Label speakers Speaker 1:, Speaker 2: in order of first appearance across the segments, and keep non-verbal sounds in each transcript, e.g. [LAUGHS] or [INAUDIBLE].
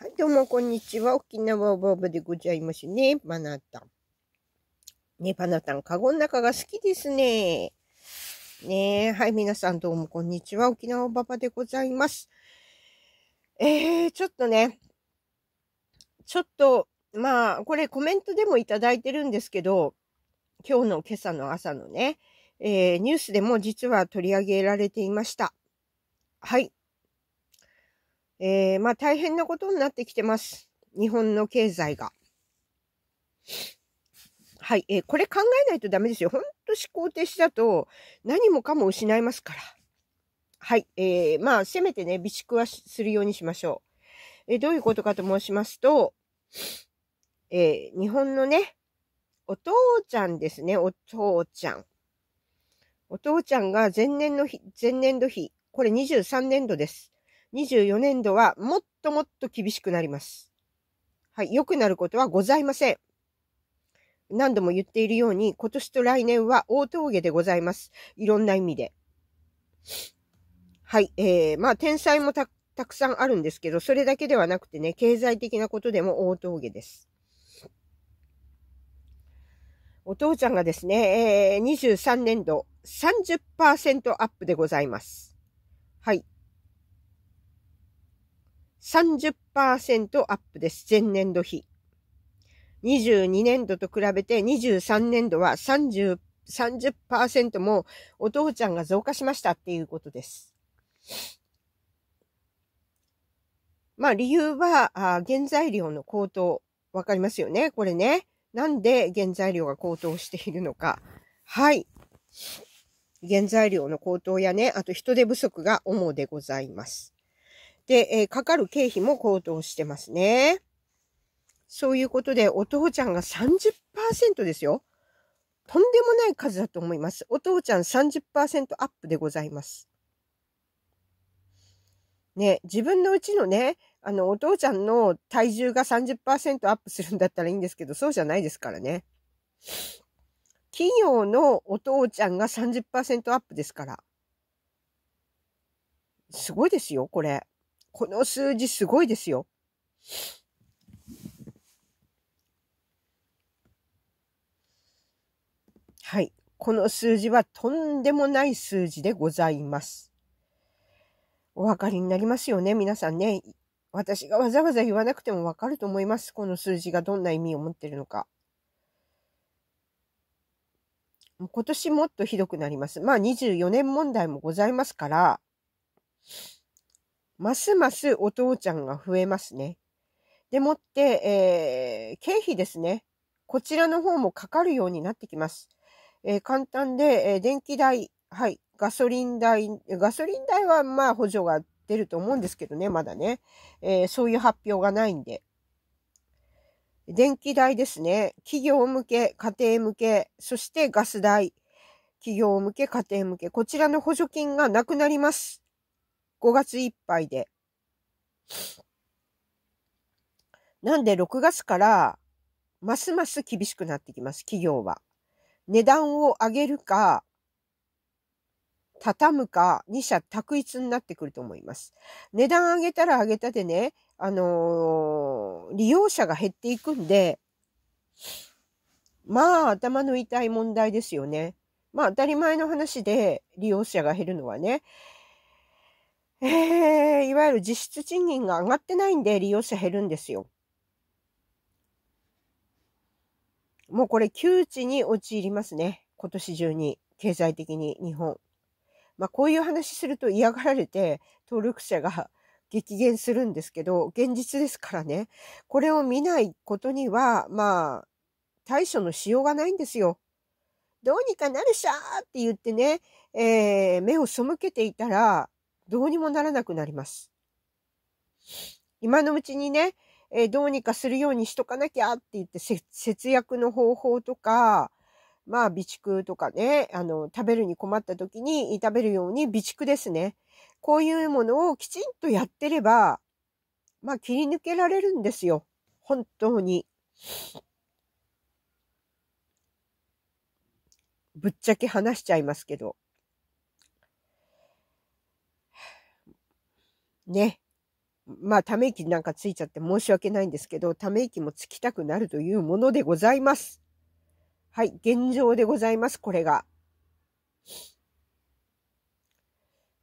Speaker 1: はい、どうも、こんにちは。沖縄バーバでございますね。バナタン。ね、バナタン、カゴの中が好きですね。ねはい、皆さんどうも、こんにちは。沖縄ババでございます。えー、ちょっとね、ちょっと、まあ、これコメントでもいただいてるんですけど、今日の今朝の朝のね、えー、ニュースでも実は取り上げられていました。はい。えー、まあ大変なことになってきてます。日本の経済が。はい。えー、これ考えないとダメですよ。ほんと思考停止だと何もかも失いますから。はい。えー、まあ、せめてね、備蓄はするようにしましょう。えー、どういうことかと申しますと、えー、日本のね、お父ちゃんですね、お父ちゃん。お父ちゃんが前年の日、前年度比、これ23年度です。24年度はもっともっと厳しくなります。はい、良くなることはございません。何度も言っているように、今年と来年は大峠でございます。いろんな意味で。はい、えー、まあ、天才もたたくさんあるんですけど、それだけではなくてね、経済的なことでも大峠です。お父ちゃんがですね、えー、23年度30%アップでございます。はい。30%アップです。前年度比。22年度と比べて23年度は30、30%もお父ちゃんが増加しましたっていうことです。まあ理由は、あ原材料の高騰。わかりますよね？これね。なんで原材料が高騰しているのか。はい。原材料の高騰やね、あと人手不足が主でございます。で、えー、かかる経費も高騰してますね。そういうことで、お父ちゃんが30%ですよ。とんでもない数だと思います。お父ちゃん30%アップでございます。ね、自分のうちのね、あの、お父ちゃんの体重が30%アップするんだったらいいんですけど、そうじゃないですからね。企業のお父ちゃんが30%アップですから。すごいですよ、これ。この数字すごいですよ。はい。この数字はとんでもない数字でございます。お分かりになりますよね、皆さんね。私がわざわざ言わなくてもわかると思います。この数字がどんな意味を持ってるのか。今年もっとひどくなります。まあ24年問題もございますから、ますますお父ちゃんが増えますね。でもって、えー、経費ですね。こちらの方もかかるようになってきます。えー、簡単で、えー、電気代、はい、ガソリン代、ガソリン代はまあ補助が出ると思うんですけどね、まだね。えー、そういう発表がないんで。電気代ですね。企業向け、家庭向け、そしてガス代。企業向け、家庭向け。こちらの補助金がなくなります。5月いっぱいで。なんで6月からますます厳しくなってきます、企業は。値段を上げるか、畳むか、二者択一になってくると思います。値段上げたら上げたでね、あのー、利用者が減っていくんで、まあ、頭の痛い問題ですよね。まあ、当たり前の話で利用者が減るのはね。えー、いわゆる実質賃金が上がってないんで利用者減るんですよ。もうこれ窮地に陥りますね。今年中に、経済的に日本。まあこういう話すると嫌がられて登録者が [LAUGHS] 激減するんですけど、現実ですからね。これを見ないことには、まあ、対処のしようがないんですよ。どうにかなるしゃーって言ってね、えー、目を背けていたら、どうにもならなくなります。今のうちにね、えー、どうにかするようにしとかなきゃって言って節約の方法とか、まあ備蓄とかね、あの、食べるに困った時に食べるように備蓄ですね。こういうものをきちんとやってれば、まあ切り抜けられるんですよ。本当に。ぶっちゃけ話しちゃいますけど。ねまあ、ため息なんかついちゃって申し訳ないんですけど、ため息もつきたくなるというものでございます。はい、現状でございます、これが。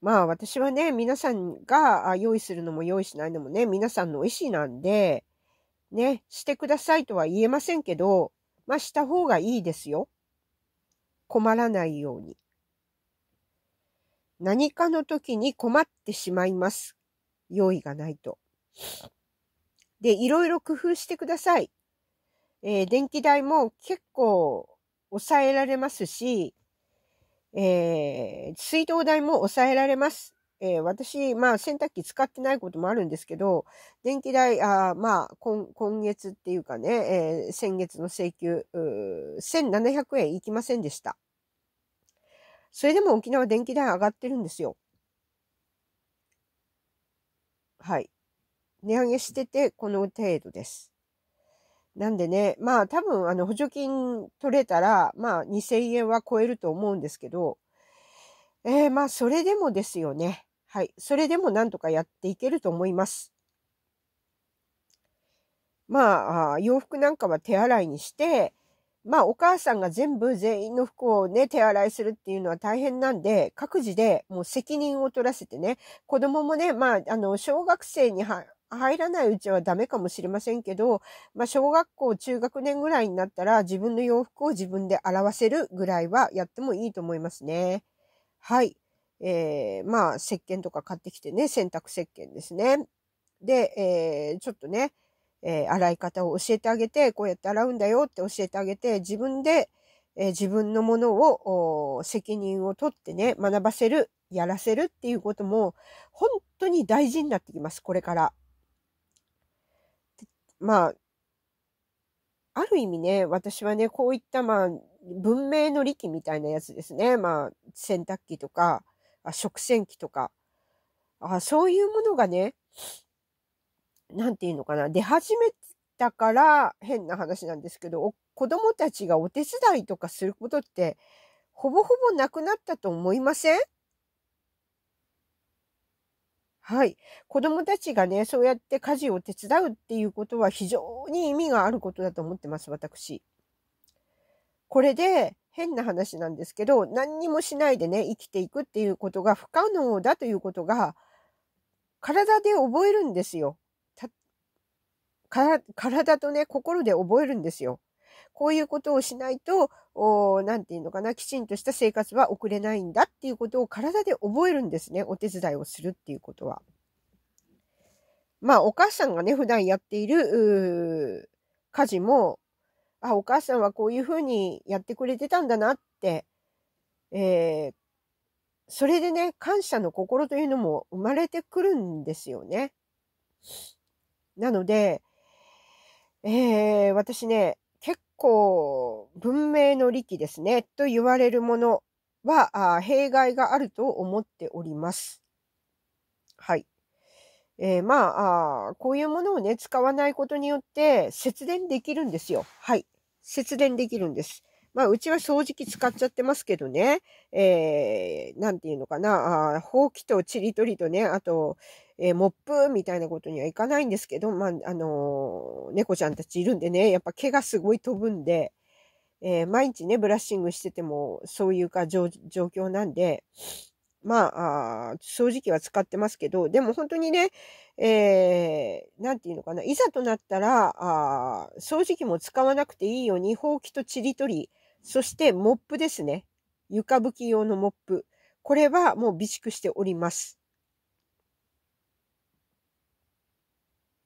Speaker 1: まあ私はね、皆さんが用意するのも用意しないのもね、皆さんの意思なんで、ね、してくださいとは言えませんけど、まあした方がいいですよ。困らないように。何かの時に困ってしまいます。用意がないと。で、いろいろ工夫してください。えー、電気代も結構抑えられますし、えー、水道代も抑えられます。えー、私、まあ、洗濯機使ってないこともあるんですけど、電気代、あまあ今、今月っていうかね、えー、先月の請求、1700円いきませんでした。それでも沖縄電気代上がってるんですよ。はい。値上げしてて、この程度です。なんでね、まあ多分あの補助金取れたら、まあ2000円は超えると思うんですけど、えー、まあそれでもですよね。はい。それでもなんとかやっていけると思います。まあ、洋服なんかは手洗いにして、まあお母さんが全部全員の服をね、手洗いするっていうのは大変なんで、各自でもう責任を取らせてね、子供もね、まあ、あの、小学生に入らないうちはダメかもしれませんけど、まあ、小学校、中学年ぐらいになったら自分の洋服を自分で洗わせるぐらいはやってもいいと思いますね。はい。えー、まあ、石鹸とか買ってきてね、洗濯石鹸ですね。で、えー、ちょっとね、えー、洗い方を教えてあげて、こうやって洗うんだよって教えてあげて、自分で、えー、自分のものを責任を取ってね、学ばせる、やらせるっていうことも、本当に大事になってきます、これから。まあ、ある意味ね、私はね、こういった、まあ、文明の利器みたいなやつですね。まあ、洗濯機とか、食洗機とかあ、そういうものがね、なんていうのかな、出始めたから変な話なんですけど、子供たちがお手伝いとかすることって、ほぼほぼなくなったと思いません？はい。子供たちがね、そうやって家事を手伝うっていうことは非常に意味があることだと思ってます、私。これで変な話なんですけど、何にもしないでね、生きていくっていうことが不可能だということが、体で覚えるんですよ。体とね、心で覚えるんですよ。こういうことをしないと、おなんていうのかな、きちんとした生活は送れないんだっていうことを体で覚えるんですね。お手伝いをするっていうことは。まあ、お母さんがね、普段やっている、家事も、あ、お母さんはこういうふうにやってくれてたんだなって、えー、それでね、感謝の心というのも生まれてくるんですよね。なので、えー、私ね、結構文明の利器ですね、と言われるものは、弊害があると思っております。はい。えー、まあこういうものをね、使わないことによって節電できるんですよ。はい。節電できるんです。まあ、うちは掃除機使っちゃってますけどね、えー、なんていうのかな、あほうきとちりとりとね、あと、えー、モップみたいなことにはいかないんですけど、まあ、あのー、猫ちゃんたちいるんでね、やっぱ毛がすごい飛ぶんで、えー、毎日ね、ブラッシングしてても、そういうか状況なんで、まああ、掃除機は使ってますけど、でも本当にね、えー、なんていうのかな、いざとなったら、あ掃除機も使わなくていいように、ほうきとちりとり、そしてモップですね。床拭き用のモップ。これはもう備蓄しております。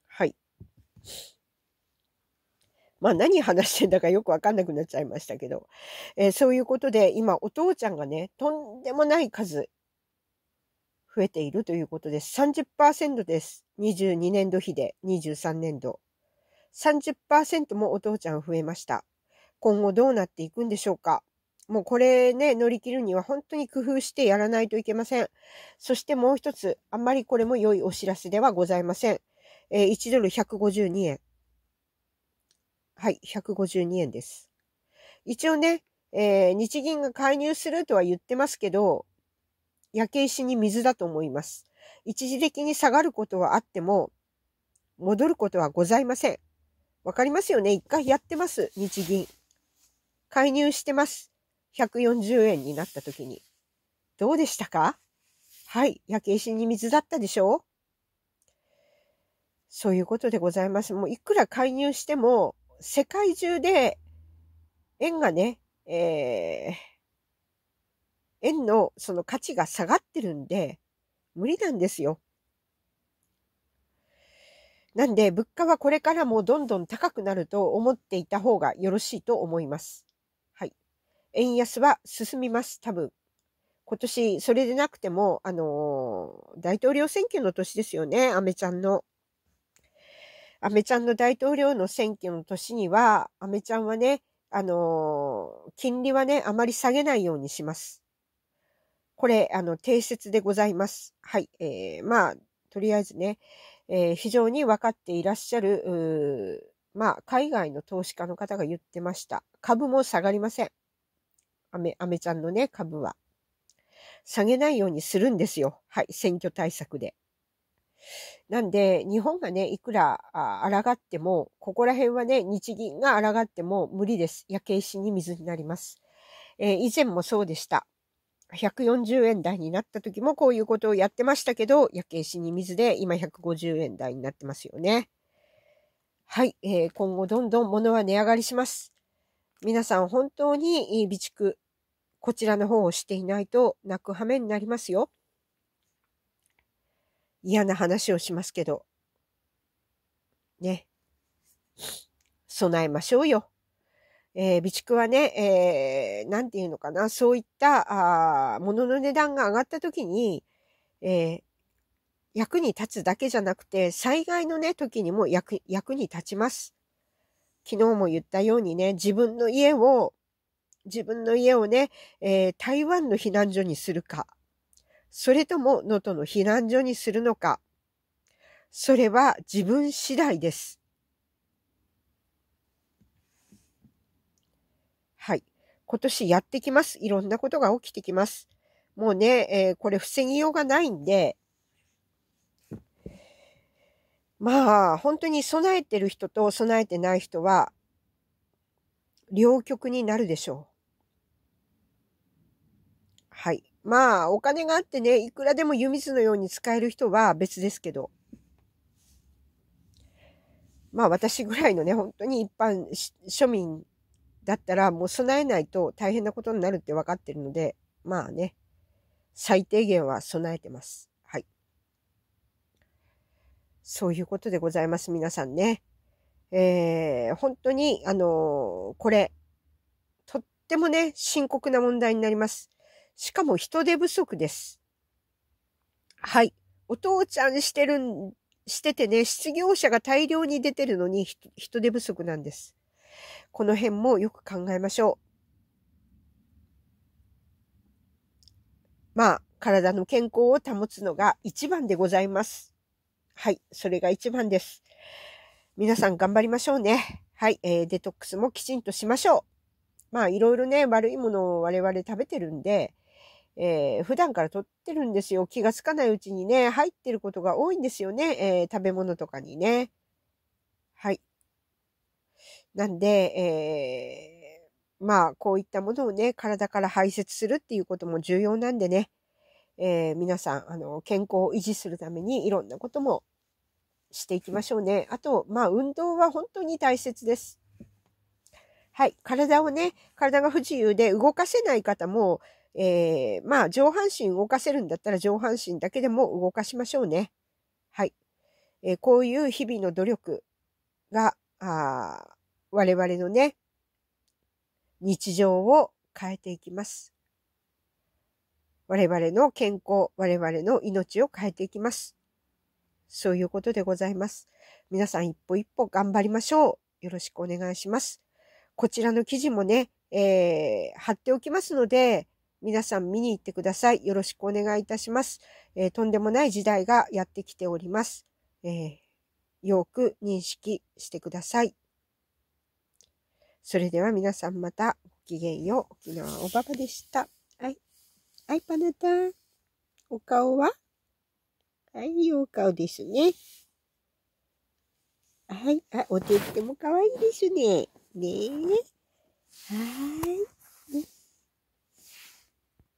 Speaker 1: はい。まあ何話してんだかよくわかんなくなっちゃいましたけど、えー、そういうことで今お父ちゃんがね、とんでもない数増えているということです。30%です。22年度比で23年度。30%もお父ちゃん増えました。今後どうなっていくんでしょうかもうこれね、乗り切るには本当に工夫してやらないといけません。そしてもう一つ、あんまりこれも良いお知らせではございません。えー、1ドル152円。はい、152円です。一応ね、えー、日銀が介入するとは言ってますけど、焼け石に水だと思います。一時的に下がることはあっても、戻ることはございません。わかりますよね？一回やってます、日銀。介入してます。140円になった時に。どうでしたか？はい。焼け石に水だったでしょ？そういうことでございます。もういくら介入しても、世界中で円がね、えー、円のその価値が下がってるんで、無理なんですよ。なんで、物価はこれからもどんどん高くなると思っていた方がよろしいと思います。円安は進みます、多分。今年、それでなくても、あのー、大統領選挙の年ですよね、アメちゃんの。アメちゃんの大統領の選挙の年には、アメちゃんはね、あのー、金利はね、あまり下げないようにします。これ、あの、定説でございます。はい。えー、まあ、とりあえずね、えー、非常に分かっていらっしゃる、まあ、海外の投資家の方が言ってました。株も下がりません。アメ、アメちゃんのね、株は。下げないようにするんですよ。はい、選挙対策で。なんで、日本がね、いくら抗っても、ここら辺はね、日銀が抗っても無理です。焼け石に水になります。えー、以前もそうでした。140円台になった時もこういうことをやってましたけど、焼け石に水で今150円台になってますよね。はい、えー、今後どんどん物は値上がりします。皆さん本当に備蓄、こちらの方をしていないと泣く羽目になりますよ。嫌な話をしますけど。ね。備えましょうよ。えー、備蓄はね、えー、なんていうのかな、そういった、あ物の値段が上がった時に、えー、役に立つだけじゃなくて、災害のね、時にも役、役に立ちます。昨日も言ったようにね、自分の家を、自分の家をね、えー、台湾の避難所にするか、それとも能登の避難所にするのか、それは自分次第です。はい。今年やってきます。いろんなことが起きてきます。もうね、えー、これ防ぎようがないんで、まあ、本当に備えてる人と備えてない人は、両極になるでしょう。はい。まあ、お金があってね、いくらでも湯水のように使える人は別ですけど。まあ、私ぐらいのね、本当に一般庶民だったらもう備えないと大変なことになるって分かってるので、まあね、最低限は備えてます。そういうことでございます、皆さんね。えー、本当に、あのー、これ、とってもね、深刻な問題になります。しかも人手不足です。はい。お父ちゃんしてるん、しててね、失業者が大量に出てるのに人手不足なんです。この辺もよく考えましょう。まあ、体の健康を保つのが一番でございます。はい、それが一番です。皆さん頑張りましょうね。はい、えー、デトックスもきちんとしましょう。まあ、いろいろね、悪いものを我々食べてるんで、えー、普段から取ってるんですよ。気がつかないうちにね、入ってることが多いんですよね。えー、食べ物とかにね。はい。なんで、えー、まあ、こういったものをね、体から排泄するっていうことも重要なんでね、えー、皆さん、あの、健康を維持するためにいろんなこともしていきましょうね。あと、まあ、運動は本当に大切です。はい。体をね、体が不自由で動かせない方も、えー、まあ、上半身動かせるんだったら上半身だけでも動かしましょうね。はい。えー、こういう日々の努力が、あ我々のね、日常を変えていきます。我々の健康、我々の命を変えていきます。そういうことでございます。皆さん一歩一歩頑張りましょう。よろしくお願いします。こちらの記事もね、えー、貼っておきますので、皆さん見に行ってください。よろしくお願いいたします。えー、とんでもない時代がやってきております。えー、よく認識してください。それでは皆さんまたごきげんよう。沖縄おばばでした。はい。はい、パネタお顔は？はい、お顔ですね。はい。あ、お手っても可愛いですね。ねえ。はい。